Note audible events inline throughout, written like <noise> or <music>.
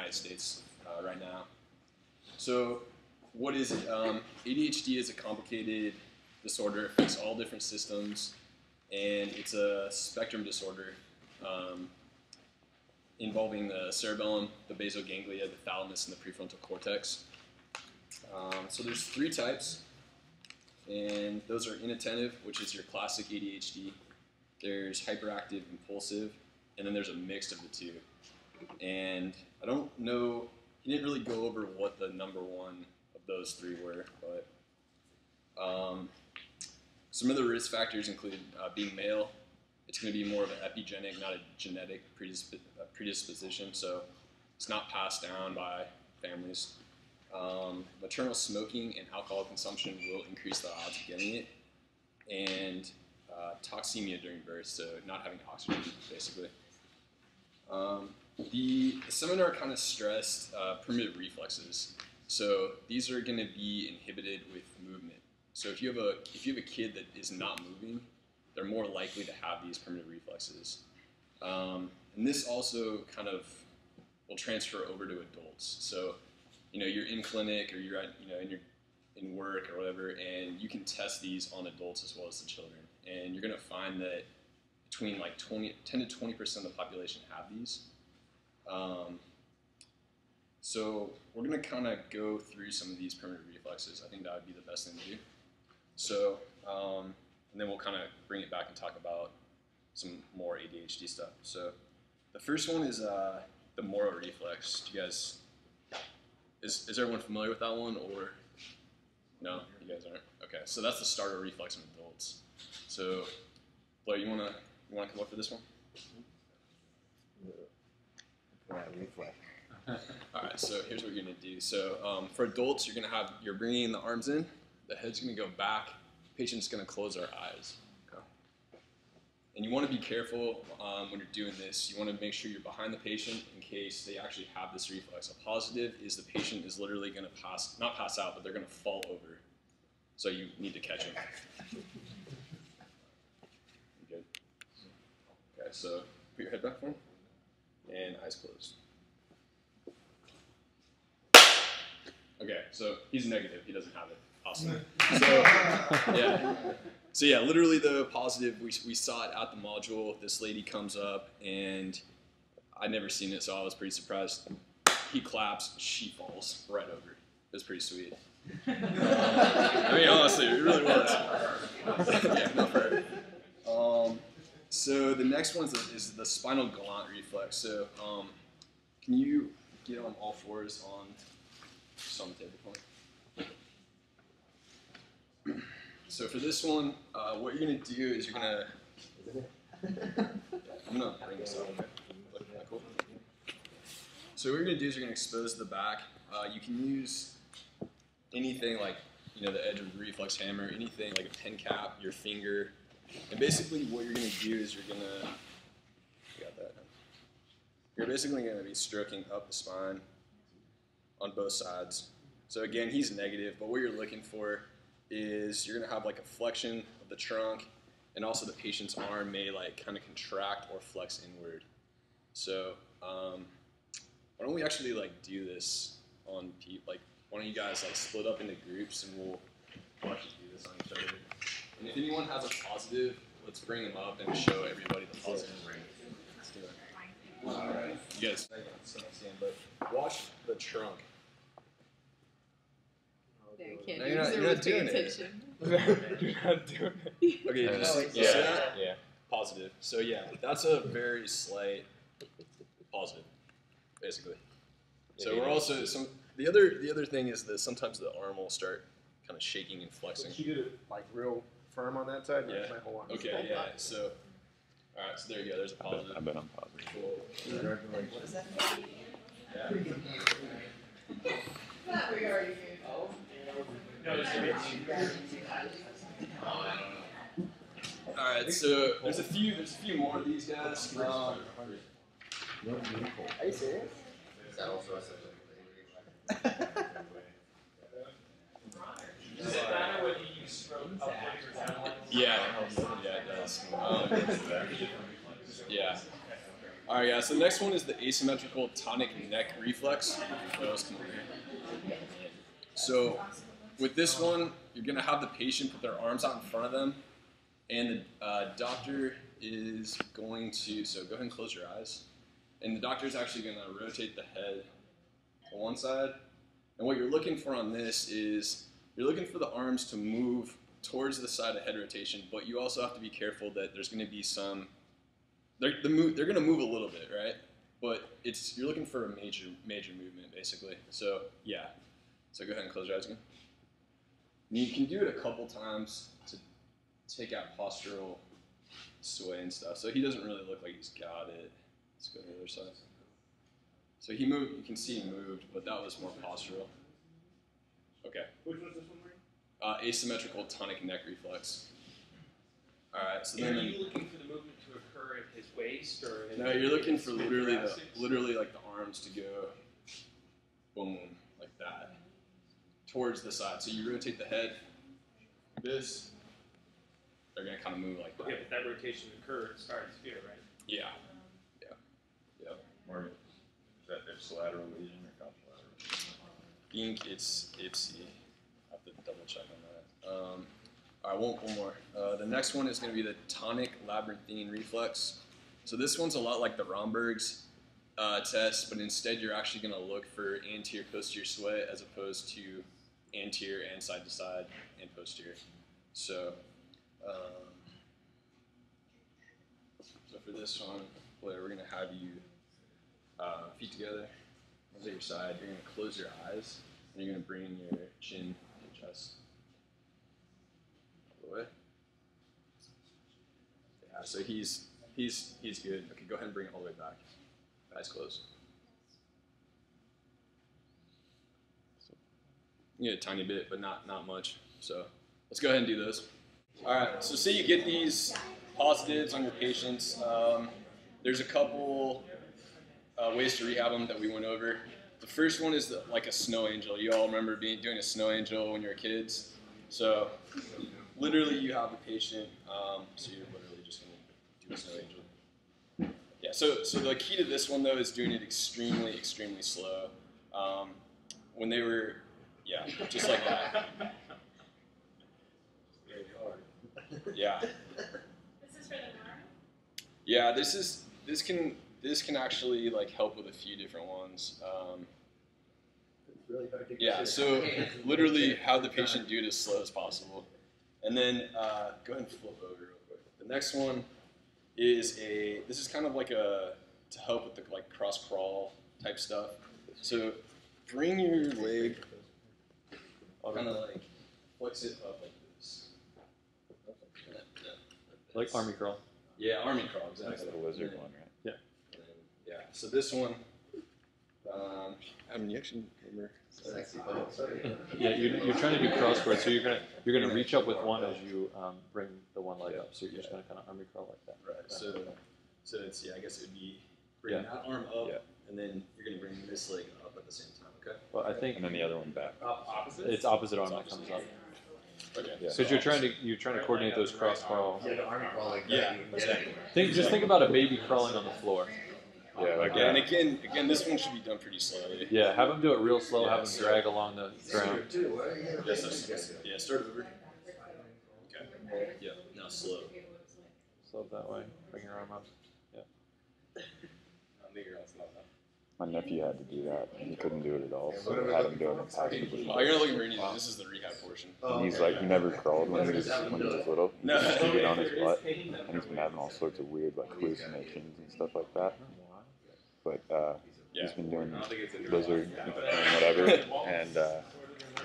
United States uh, right now. So, what is it? Um, ADHD is a complicated disorder. It affects all different systems, and it's a spectrum disorder um, involving the cerebellum, the basal ganglia, the thalamus, and the prefrontal cortex. Um, so there's three types, and those are inattentive, which is your classic ADHD. There's hyperactive, impulsive, and then there's a mix of the two. And I don't know, he didn't really go over what the number one of those three were, but um, some of the risk factors include uh, being male. It's going to be more of an epigenetic, not a genetic predisp- uh, predisposition, so it's not passed down by families. Um, maternal smoking and alcohol consumption will increase the odds of getting it, and uh, toxemia during birth, so not having oxygen, basically. Um, the, seminar kind of stressed uh, primitive reflexes. So these are going to be inhibited with movement. So if you have a if you have a kid that is not moving, they're more likely to have these primitive reflexes. Um, and this also kind of will transfer over to adults. So you know you're in clinic or you're at you know in your in work or whatever, and you can test these on adults as well as the children. And you're going to find that between like 20, 10 to 20 percent of the population have these. Um, so we're going to kind of go through some of these primitive reflexes. I think that would be the best thing to do. So, um, and then we'll kind of bring it back and talk about some more ADHD stuff. So, the first one is uh, the Moro reflex. Do you guys, is, is everyone familiar with that one or no? You guys aren't? Okay, so that's the startle reflex in adults. So, Blair, you wanna you wanna come up for this one? reflex. <laughs> All right, so here's what you're gonna do. So um, for adults, you're gonna have you're bringing the arms in, the head's gonna go back, patient's gonna close our eyes. Okay. And you want to be careful um, when you're doing this. You want to make sure you're behind the patient in case they actually have this reflex. A positive is the patient is literally going to pass, not pass out, but they're going to fall over. So you need to catch them. Good. Okay, so put your head back for him, and eyes closed. Okay, so he's negative. He doesn't have it. Awesome. So yeah, so yeah, literally the positive. We we saw it at the module. This lady comes up, and I'd never seen it, so I was pretty surprised. He claps, she falls right over. It was pretty sweet. <laughs> I mean, honestly, it really was. <laughs> yeah, not for her. Um, so the next one is the, spinal galant reflex. So um, can you get on all fours on some table point? So for this one, uh, what you're gonna do is you're gonna. I'm gonna bring this up. So what you're gonna do is you're gonna expose the back. Uh, you can use anything like you know the edge of the reflex hammer, anything like a pen cap, your finger, and basically what you're gonna do is you're gonna. You got that. You're basically gonna be stroking up the spine on both sides. So again, he's negative, but what you're looking for is you're gonna have like a flexion of the trunk, and also the patient's arm may like kind of contract or flex inward. So um, why don't we actually like do this on? Like, why don't you guys like split up into groups and we'll, we'll actually do this on each other. And if anyone has a positive, let's bring them up and show everybody the positive. Let's do it. All right, you guys, but watch the trunk. I can't No, you're not- <laughs> you're not doing it. attention. You're not doing it. Okay, you just, you see Yeah, that? yeah. Positive. So yeah, that's a very slight positive, basically. So we're also some. The other the other thing is that sometimes the arm will start kind of shaking and flexing. She did it like real firm on that side. and Yeah. My whole arm. Okay, yeah. So, all right. So there you go. There's a I bet, positive. I bet I'm positive. Cool. Yeah. Oh, All right. So there's a few. There's a few more of these guys. Um, Are you serious? Does it matter whether you use stroke upward or downward? Yeah. All right, yeah. So the next one is the asymmetrical tonic neck reflex. So with this one, you're gonna have the patient put their arms out in front of them, and the uh, doctor is going to. So go ahead and close your eyes, and the doctor is actually gonna rotate the head to one side. And what you're looking for on this is you're looking for the arms to move towards the side of head rotation, but you also have to be careful that there's going to be some. They're the move. They're going to move a little bit, right? But it's you're looking for a major major movement basically. So yeah. So go ahead and close your eyes again. And you can do it a couple times to take out postural sway and stuff. So he doesn't really look like he's got it. Let's go to the other side. So he moved. You can see he moved, but that was more postural. Okay. Which one's this one, Marie? Uh, asymmetrical tonic neck reflex. All right. So And then. are you looking for the movement to occur at his waist or? in No, you're looking for literally the literally like the arms to go boom like that towards the side. So you rotate the head. This. They're gonna kind of move like Okay, that. but that rotation occurs starts here, right? Yeah. Or is that it's lateral lesion or contralateral? I think it's it's. I have to double check on that. Um, all right, one, more. Uh, the next one is going to be the tonic labyrinthine reflex. So this one's a lot like the Romberg's uh, test, but instead you're actually going to look for anterior posterior sway as opposed to anterior and side to side and posterior. So, um, so for this one, we're going to have you uh, feet together, hands at your side. You're going to close your eyes and you're going to bring your chin chest. All the way. Yeah, so he's he's he's good. Okay, go ahead and bring it all the way back. Eyes closed. You get a tiny bit, but not not much. So let's go ahead and do those. All right. So say you get these positives on your patients. Um, there's a couple uh, ways to rehab them that we went over. The first one is the, like a snow angel. You all remember being doing a snow angel when you were kids. So literally, you have the patient. Um, so you're literally just going to do a snow angel. Yeah. So so the key to this one though is doing it extremely extremely slow. Um, when they were, yeah, just like that. Yeah. <laughs> This is for the arm? Yeah, this is this can this can actually like help with a few different ones. Um, Really yeah, so literally have the patient do it as slow as possible, and then uh, go ahead and flip over real quick. The next one is a this is kind of like a to help with the like cross crawl type stuff. So bring your leg kind of like flex it up like this. Like army crawl. Yeah, army crawl That's exactly. the lizard one, right? And, yeah. So this one, um, I mean, you actually remember. Sexy pose. Yeah, you're, you're trying to do cross crawl, so you're gonna you're gonna reach up with one as you um, bring the one leg up. So you're just gonna kind of army crawl like that. Right. So, so it's yeah. I guess it would be bring Yeah. that arm up, Yeah. and then you're gonna bring this leg up at the same time. Okay. Well, I think And then the other one back. Opposite? it's opposite arm that comes up Okay. Yeah. because you're trying to you're trying to coordinate those cross crawl. Yeah, the army crawling. Yeah, you can exactly. get Think just think about a baby crawling on the floor. Yeah, like Yeah, and again, again, this one should be done pretty slowly. Yeah, have them do it real slow. Yeah, Have them so- drag along the ground. it. Too, what are you gonna Yes, do? yes, yeah. Start over. Okay. Yeah. Now slow. Slow that way. Bring your arm up. Yeah. My nephew had to do that, he couldn't do it at all, so I had him doing it passively. Oh, you're not looking for anything. This is the rehab portion. Oh, And he's okay. like, he never crawled when he was when he was little. He No. just would get on his butt, and he's been having all sorts of weird like hallucinations and stuff like that. But uh, Yeah. he's been doing lizard and whatever, and uh,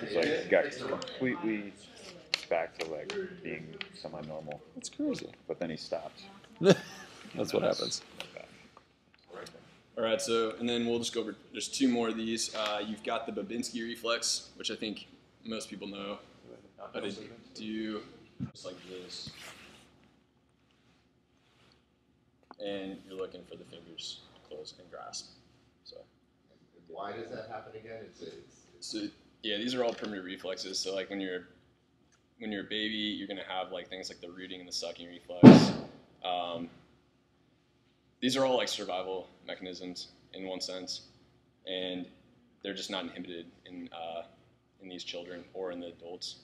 he's like got completely back to like being semi-normal. It's crazy. But then he stopped. <laughs> That's what happens. All right, so and then we'll just go over. There's two more of these. Uh, you've got the Babinski reflex, which I think most people know how to do, just like this, and you're looking for the fingers and grasp. So, Why does that happen again? It's, it's, so yeah, these are all primitive reflexes. So like when you're when you're a baby, you're gonna have like things like the rooting and the sucking reflex. Um, these are all like survival mechanisms in one sense, and they're just not inhibited in uh, in these children or in the adults.